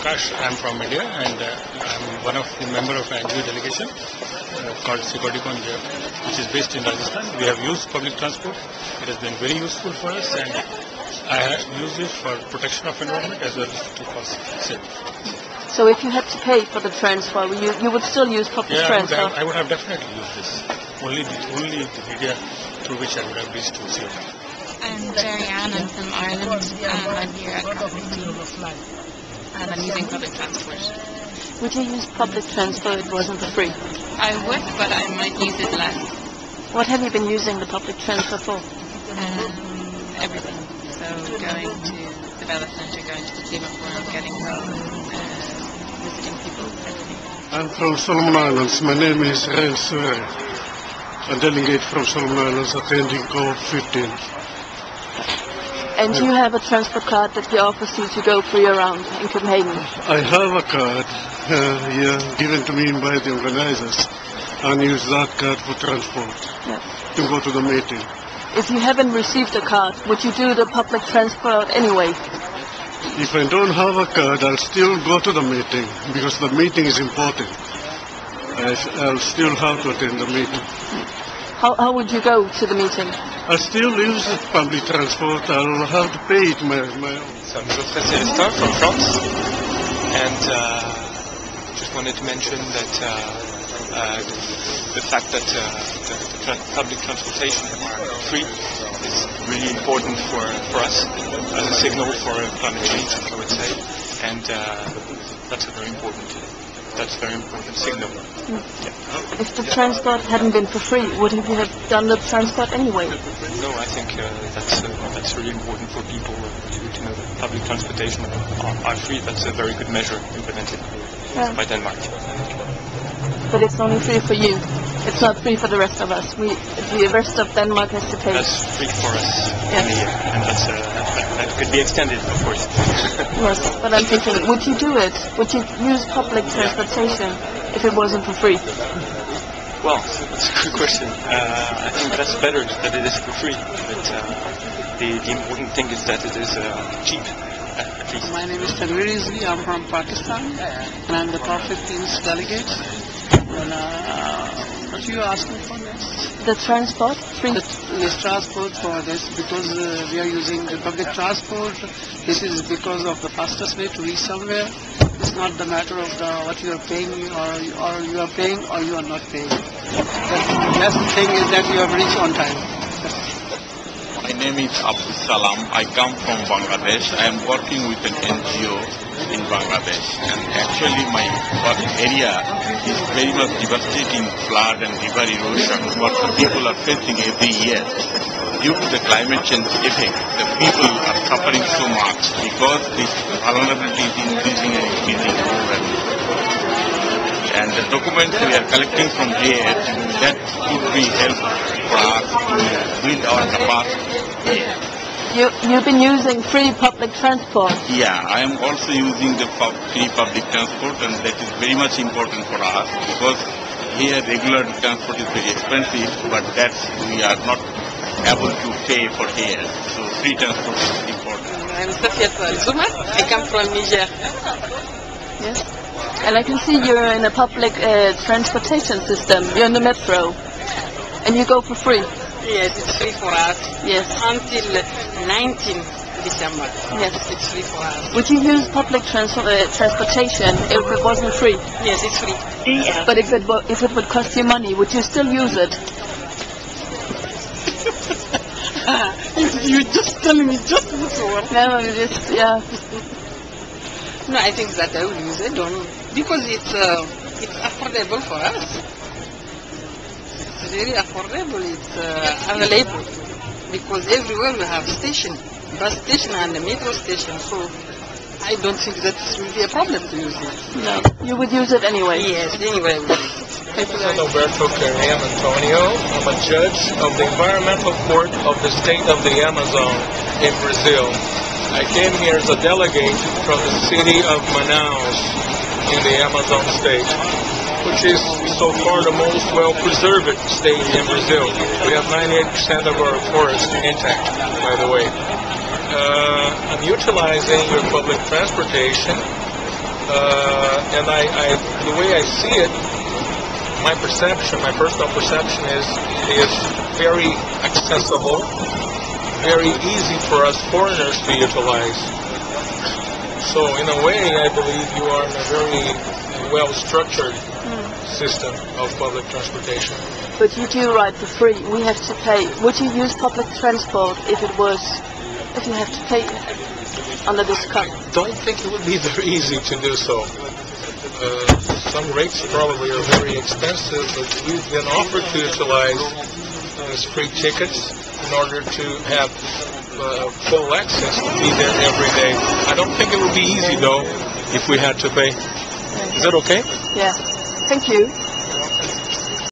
Prakash. I'm from India and uh, I'm one of the member of an NGO delegation uh, called Sikodikonj, which is based in Rajasthan. We have used public transport. It has been very useful for us and I have used it for protection of environment as well as to cost saving. So if you had to pay for the transfer, you, you would still use public Yeah, I would, transfer? have, I would have definitely used this. Only the, only the media through which I would have reached to see it. I'm Marianne. I'm from Ireland, and I'm here at COP15. And I'm using public transport. Would you use public transport if it wasn't for free? I would, but I might use it less. What have you been using the public transport for? Um, everything. So going to the Bella Centre, going to the Klimaforum, getting home, uh, visiting people, everything. I'm from Solomon Islands. My name is Ren Sure. A delegate from Solomon Islands attending COP15. And you have a transport card that offers you to go free around in Copenhagen. I have a card uh, here given to me by the organizers and use that card for transport Yeah. to go to the meeting. If you haven't received a card, would you do the public transport anyway? If I don't have a card, I'll still go to the meeting because the meeting is important. I, I'll still have to attend the meeting. How, how would you go to the meeting? I still use the public transport. I'll have to pay it my, my own. So I'm Geoffrey Celestin from France, and uh, just wanted to mention that uh, uh, the fact that uh, the, the tra- public transportation are free is really important for, for us as a signal for climate change, I would say, and uh, that's a very important that's a very important signal. If the transport hadn't been for free, would you have done the transport anyway? No, I think uh, that's uh, that's really important for people uh, to, to know that public transportation are, are free. That's a very good measure implemented Yeah. by Denmark. But it's only free for you. It's not free for the rest of us. We, the rest of Denmark has to pay. That's free for us Yeah. in the year, and that's uh, that, that could be extended, of course. Yes, but I'm thinking, would you do it? Would you use public transportation if it wasn't for free? well, that's a good question. Uh, I think that's better that it is for free, but uh, the, the important thing is that it is uh, cheap, at least. My name is Tanvir Rizvi. I'm from Pakistan, and I'm the COP 15's delegate. And, uh, what are you asking for next? The transport? The, the transport for this because uh, we are using the public transport. This is because of the fastest way to reach somewhere. It's not the matter of the, what you are paying or, or you are paying or you are not paying. The best thing is that you have reached on time. My name is Abdul Salam. I come from Bangladesh. I am working with an NGO in Bangladesh. And actually my work area is very much devastating flood and river erosion what the people are facing every year. Due to the climate change effect, the people are suffering so much because this vulnerability is increasing and increasing and. The documents we are collecting from here, that could be helpful for us to build our capacity. You, you've been using free public transport. Yeah, I am also using the pub- free public transport and that is very much important for us because here regular transport is very expensive but that we are not able to pay for here. So free transport is important. I'm Safia Zuma. I come from Niger. Yes. And I can see you're in a public uh, transportation system. You're in the metro. And you go for free. Yes, it's free for us Yes. until 19 December. Yes. It's free for us. Would you use public trans- uh, transportation if it wasn't free? Yes, it's free. Yeah. But if it, if it would cost you money, would you still use it? You're just telling me just before. No, it just, yeah. No, I think that I will use it because it's uh, it's affordable for us. It's very affordable. It's uh, available because everywhere we have station, bus station and the metro station. So I don't think that will be a problem to use it. No. You would use it anyway. Yes, anyway. I will use it. Thank you very much. Alberto Carriam Antonio. I'm a judge of the Environmental Court of the State of the Amazon in Brazil. I came here as a delegate from the city of Manaus in the Amazon state, which is so far the most well-preserved state in Brazil. We have 98% of our forest intact, by the way. Uh, I'm utilizing your public transportation Uh, and I, I, the way I see it, my perception, my personal perception is, is very accessible, very easy for us foreigners to utilize. So in a way, I believe you are in a very well-structured system of public transportation. But you do ride for free. We have to pay. Would you use public transport if it was, if you have to pay under this cut? don't think it would be very easy to do so. Uh, some rates probably are very expensive, but we've been offered to utilize these free tickets in order to have uh, full access to be there every day. I don't think it would be easy though if we had to pay. Is that okay? Yeah. Thank you.